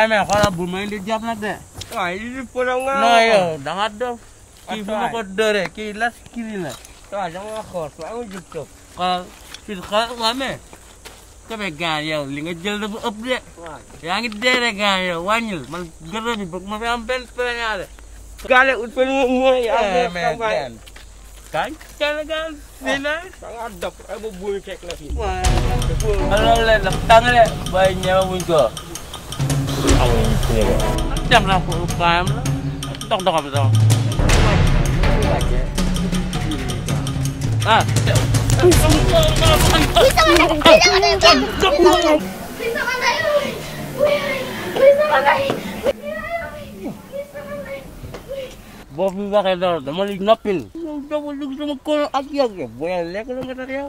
ay mais xoolal bu may indi jàpp nag de. waaye li li polo nga. non yow da nga dof. kii bu ma ko dóoree kii las kii la. waaw dama wax xool waaw amul jub toog. xoolal fii xoolal waa mais. kafe gaan yow li nga jël dafa ëpp de. yaa ngi deere gaan yow wàññil man gërëm bi bëgg ma fi am benn préñaa de. gaale ut fa mu mooy. yaa ngi lay campagne kañ. kenn gaan fii la. da ngaa dof ay ba buumi teg la fii. waaw. loolu la ndax tàngale. waaye ñëwuñ ko. dem na ko baayam la dox doxam dox ah boo fi waxee dara dama lay noppil yow dama dugg sama kóol ak yow yow boo lekk la nga tax yow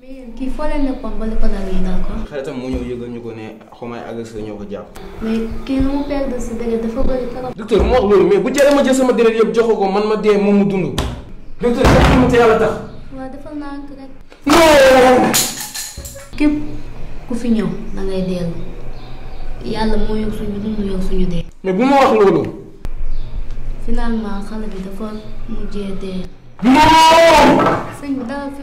mais yéen kii foo leen nekkoon ba li ko dal yi dal ko. xaritam moo ñëw yëgal ñu ko ne xomay agressé ñoo ko jàpp. mais kii lu mu perdre si dëgg dafa bëri trop. docteur moo wax loolu mais bu jaree ma jël sama deret yëpp jox ko man ma dee moom mu dund. docteur dafa ma te yàlla tax. waaw dafa naan rek. non. képp ku fi ñëw da ngay dellu yàlla moo yor suñu dund yor suñu dee. mais bu ma wax loolu. finalement xale bi dafa mujjee dee. non. sëñ bi dara fi